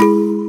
you